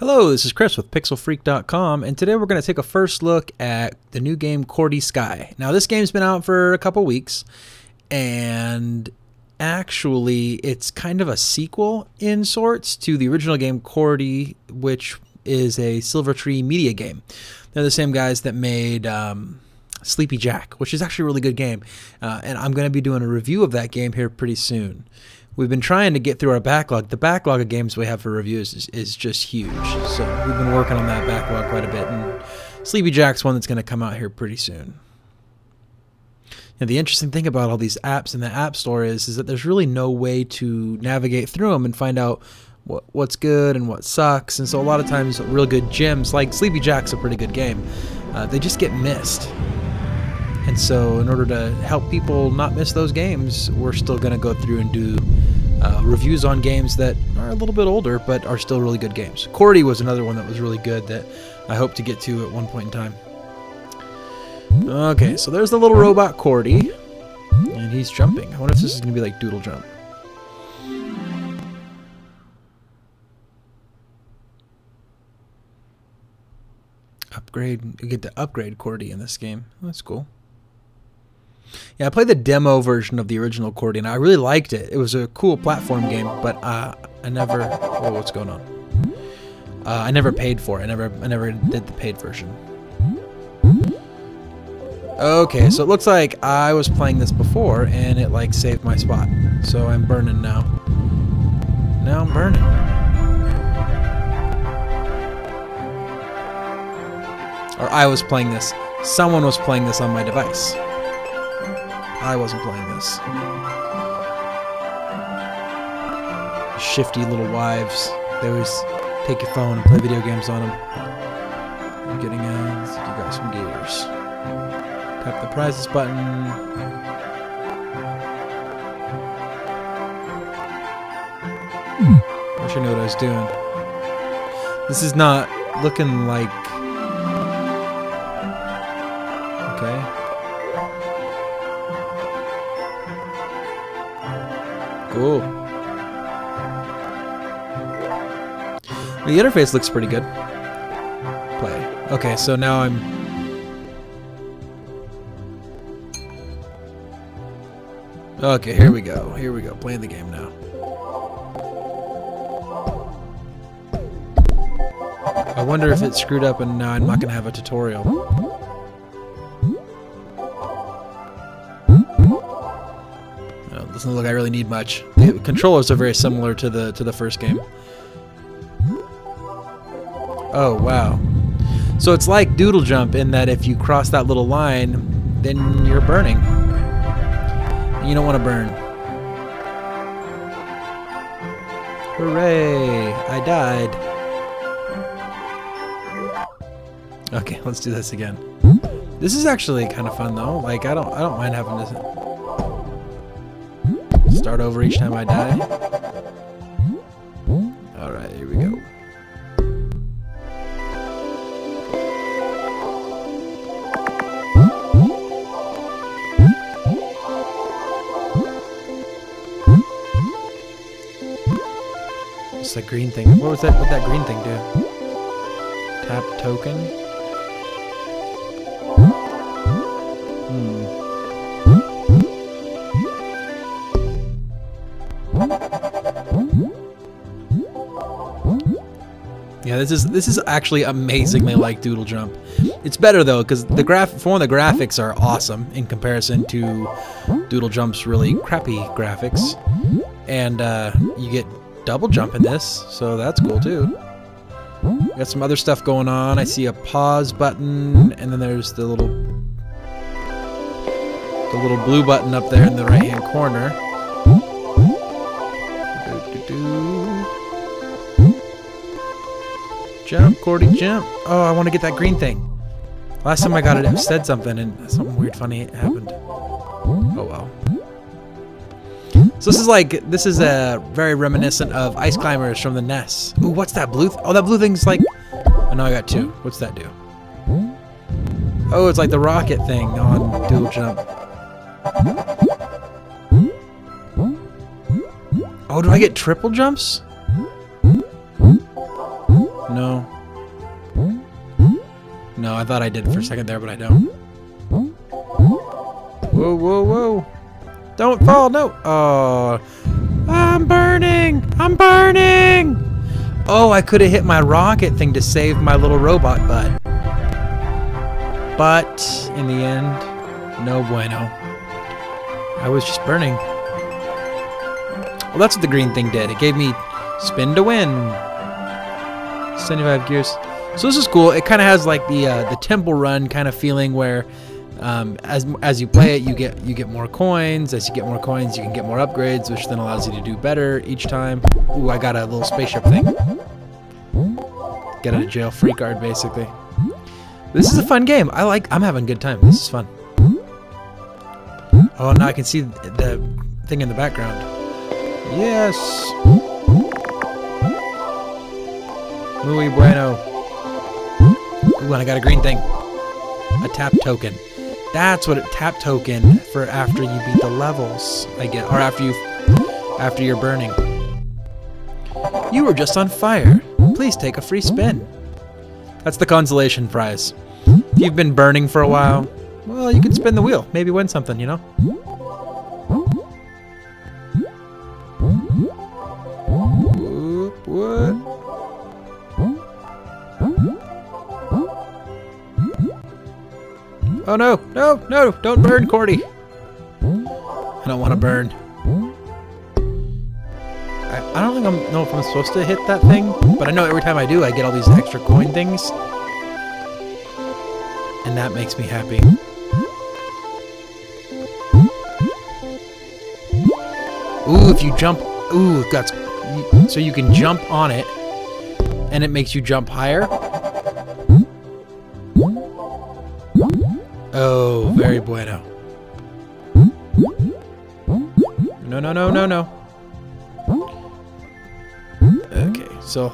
Hello, this is Chris with PixelFreak.com, and today we're going to take a first look at the new game Cordy Sky. Now, this game's been out for a couple weeks, and actually, it's kind of a sequel in sorts to the original game Cordy, which is a Silver Tree media game. They're the same guys that made um, Sleepy Jack, which is actually a really good game, uh, and I'm going to be doing a review of that game here pretty soon we've been trying to get through our backlog. The backlog of games we have for reviews is, is just huge. So we've been working on that backlog quite a bit. And Sleepy Jack's one that's going to come out here pretty soon. And the interesting thing about all these apps in the App Store is, is that there's really no way to navigate through them and find out what, what's good and what sucks. And so a lot of times, real good gems, like Sleepy Jack's a pretty good game, uh, they just get missed. And so, in order to help people not miss those games, we're still going to go through and do uh, reviews on games that are a little bit older but are still really good games. Cordy was another one that was really good that I hope to get to at one point in time. Okay, so there's the little robot Cordy, and he's jumping. I wonder if this is going to be like Doodle Jump. Upgrade, you get to upgrade Cordy in this game. That's cool. Yeah, I played the demo version of the original accordion. I really liked it. It was a cool platform game, but uh, I never. Oh, what's going on? Uh, I never paid for it. I never, I never did the paid version. Okay, so it looks like I was playing this before, and it like saved my spot. So I'm burning now. Now I'm burning. Or I was playing this. Someone was playing this on my device. I wasn't playing this. Shifty little wives. They always take your phone and play video games on them. Getting ads. You got some gears. Tap the prizes button. Wish I knew what I was doing. This is not looking like Cool. The interface looks pretty good. Play. Okay, so now I'm... Okay, here we go. Here we go. Playing the game now. I wonder if it screwed up and now I'm not going to have a tutorial. Doesn't look like I really need much. The controllers are very similar to the to the first game. Oh, wow. So it's like Doodle Jump in that if you cross that little line, then you're burning. You don't want to burn. Hooray! I died. Okay, let's do this again. This is actually kind of fun though. Like I don't I don't mind having this Start over each time I die. Alright, here we go. What's that green thing? What was that? What that green thing do? Tap token. This is this is actually amazingly like Doodle Jump. It's better though because the graph for the graphics are awesome in comparison to Doodle Jump's really crappy graphics, and uh, you get double jump in this, so that's cool too. Got some other stuff going on. I see a pause button, and then there's the little the little blue button up there in the right hand corner. Jump, Cordy, jump. Oh, I want to get that green thing. Last time I got it, it said something, and something weird funny happened. Oh, well. So this is like, this is a very reminiscent of Ice Climbers from the NES. Ooh, what's that blue? oh, that blue thing's like, oh, no, I got two. What's that do? Oh, it's like the rocket thing on Doodle Jump. Oh, do I get triple jumps? No. No, I thought I did for a second there, but I don't. Whoa, whoa, whoa. Don't fall, no. Oh, I'm burning. I'm burning. Oh, I could have hit my rocket thing to save my little robot butt. But in the end, no bueno. I was just burning. Well, that's what the green thing did. It gave me spin to win. 75 gears. So this is cool. It kind of has like the uh, the temple run kind of feeling where um, as as you play it, you get you get more coins. As you get more coins, you can get more upgrades, which then allows you to do better each time. Ooh, I got a little spaceship thing. Get out of jail free card, basically. This is a fun game. I like. I'm having a good time. This is fun. Oh, now I can see the thing in the background. Yes. Muy bueno. Ooh, and I got a green thing. A tap token. That's what a tap token for after you beat the levels. I get, or after you, after you're burning. You were just on fire. Please take a free spin. That's the consolation prize. If you've been burning for a while, well, you can spin the wheel. Maybe win something, you know? Oh no, no, no, don't burn, Cordy. I don't want to burn. I, I don't think I know if I'm supposed to hit that thing, but I know every time I do, I get all these extra coin things. And that makes me happy. Ooh, if you jump, ooh, that's, so you can jump on it, and it makes you jump higher. Oh, very bueno. No, no, no, no, no. Okay, so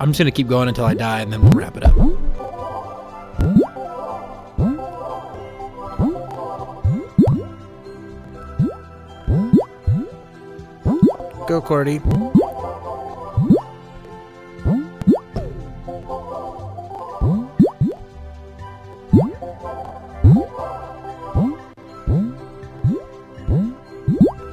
I'm just gonna keep going until I die, and then we'll wrap it up. Go, Cordy.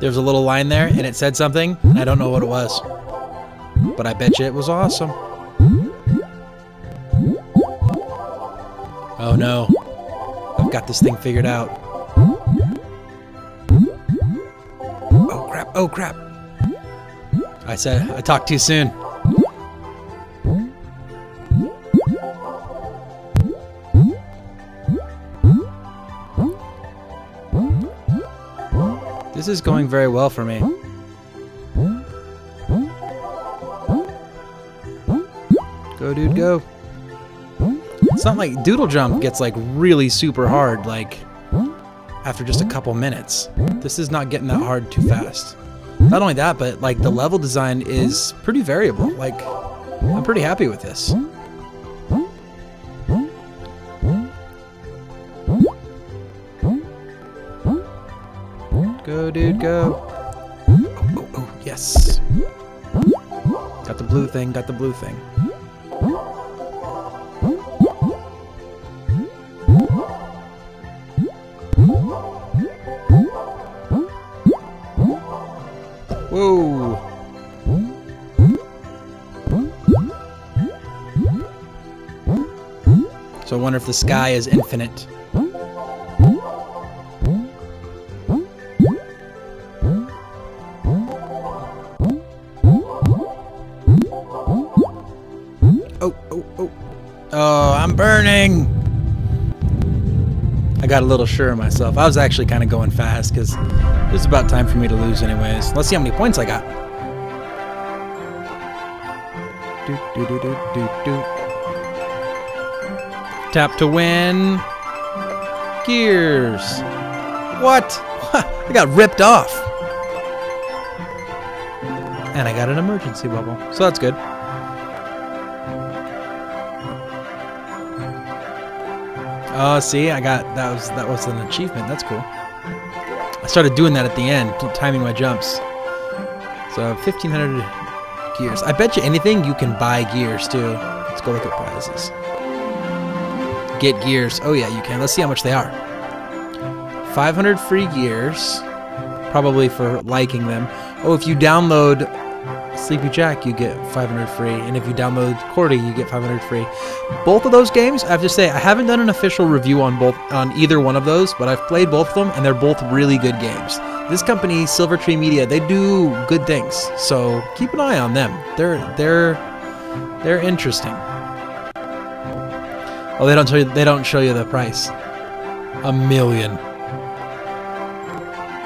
There's a little line there, and it said something, and I don't know what it was. But I bet you it was awesome. Oh no. I've got this thing figured out. Oh crap, oh crap. I said, I talked too soon. This is going very well for me. Go, dude, go. It's not like Doodle Jump gets like really super hard, like after just a couple minutes. This is not getting that hard too fast. Not only that, but like the level design is pretty variable. Like, I'm pretty happy with this. Go, dude, go. Oh, oh, oh, yes. Got the blue thing, got the blue thing. Whoa. So I wonder if the sky is infinite. Oh, I'm burning! I got a little sure of myself. I was actually kind of going fast because it was about time for me to lose anyways. Let's see how many points I got. Do, do, do, do, do, do. Tap to win. Gears. What? I got ripped off. And I got an emergency bubble. So that's good. Oh, see, I got that was that was an achievement. That's cool. I started doing that at the end, timing my jumps. So 1500 gears. I bet you anything you can buy gears too. Let's go look at prizes. Get gears. Oh yeah, you can. Let's see how much they are. 500 free gears, probably for liking them. Oh, if you download Sleepy Jack, you get 500 free, and if you download Cordy, you get 500 free. Both of those games, I have to say, I haven't done an official review on both on either one of those, but I've played both of them, and they're both really good games. This company, Silver Tree Media, they do good things, so keep an eye on them. They're they're they're interesting. Oh, they don't show you, they don't show you the price. A million.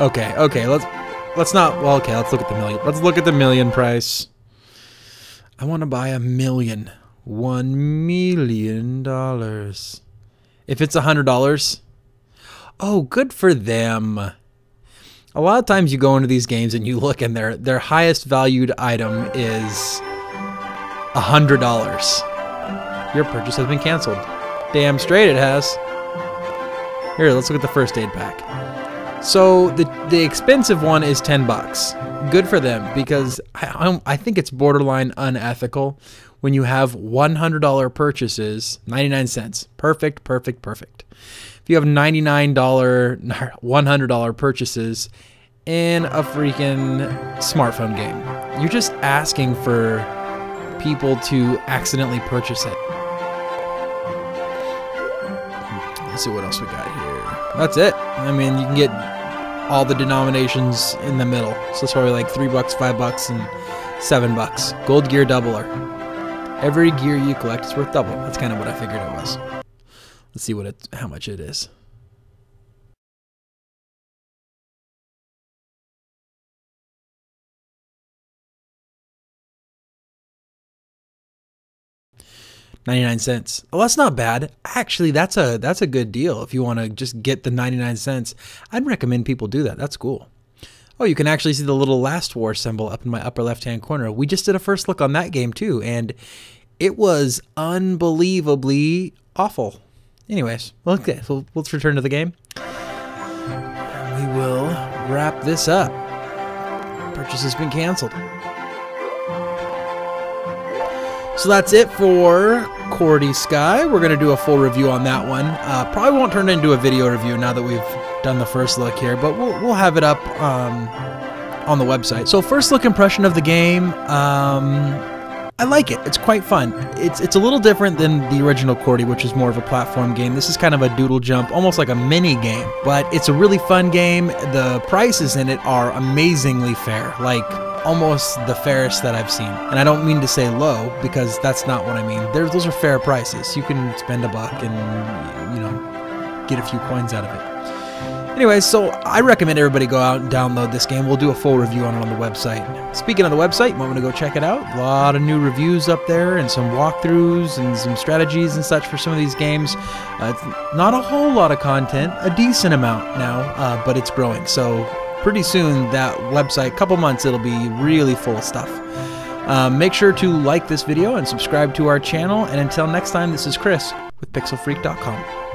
Okay, okay, let's let's not well okay, let's look at the million. Let's look at the million price. I want to buy a million. One million dollars. If it's a hundred dollars. Oh, good for them. A lot of times you go into these games and you look and their their highest valued item is a hundred dollars. Your purchase has been canceled. Damn straight it has. Here, let's look at the first aid pack. So the the expensive one is ten bucks. Good for them because I, I think it's borderline unethical when you have one hundred dollar purchases, ninety nine cents. Perfect, perfect, perfect. If you have ninety nine dollar, one hundred dollar purchases in a freaking smartphone game, you're just asking for people to accidentally purchase it. Let's see what else we got here. That's it. I mean, you can get all the denominations in the middle. So it's probably like three bucks, five bucks, and seven bucks. Gold gear doubler. Every gear you collect is worth double. That's kind of what I figured it was. Let's see what it, how much it is. 99 cents. Well, that's not bad. Actually, that's a that's a good deal if you want to just get the 99 cents. I'd recommend people do that. That's cool. Oh, you can actually see the little Last War symbol up in my upper left-hand corner. We just did a first look on that game too, and it was unbelievably awful. Anyways, okay, so let's return to the game. We will wrap this up. Purchase has been canceled. So that's it for Cordy Sky. We're going to do a full review on that one. Uh, probably won't turn it into a video review now that we've done the first look here, but we'll, we'll have it up um, on the website. So first look impression of the game, um, I like it. It's quite fun. It's it's a little different than the original Cordy, which is more of a platform game. This is kind of a doodle jump, almost like a mini game, but it's a really fun game. The prices in it are amazingly fair. Like almost the fairest that I've seen. And I don't mean to say low because that's not what I mean. There, those are fair prices. You can spend a buck and, you know, get a few coins out of it. Anyway, so I recommend everybody go out and download this game. We'll do a full review on it on the website. Speaking of the website, you want to go check it out. A lot of new reviews up there and some walkthroughs and some strategies and such for some of these games. Uh, not a whole lot of content, a decent amount now, uh, but it's growing. So pretty soon that website, couple months, it'll be really full of stuff. Um, make sure to like this video and subscribe to our channel. And until next time, this is Chris with PixelFreak.com.